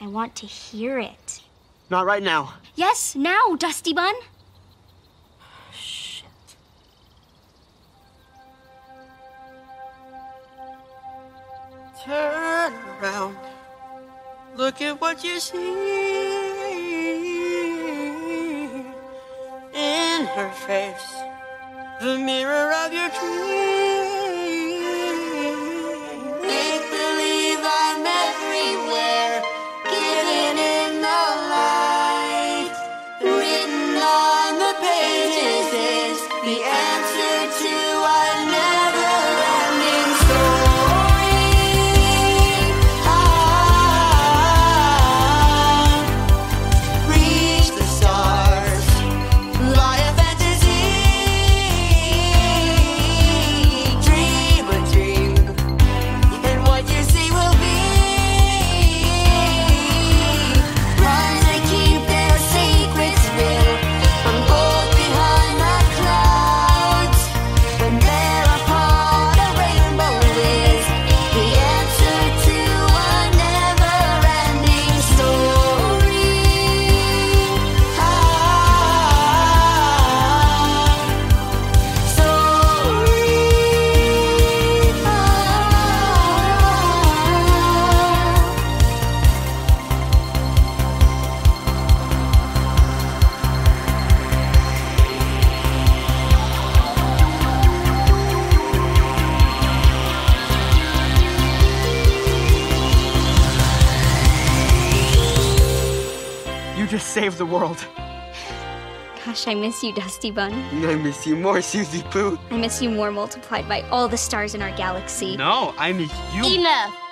I want to hear it. Not right now. Yes, now, Dusty Bun. Shit. Turn around. Look at what you see in her face. The mirror of your dreams. The answer just saved the world. Gosh, I miss you, Dusty Bun. I miss you more, Suzie Poo. I miss you more multiplied by all the stars in our galaxy. No, I miss you. Enough.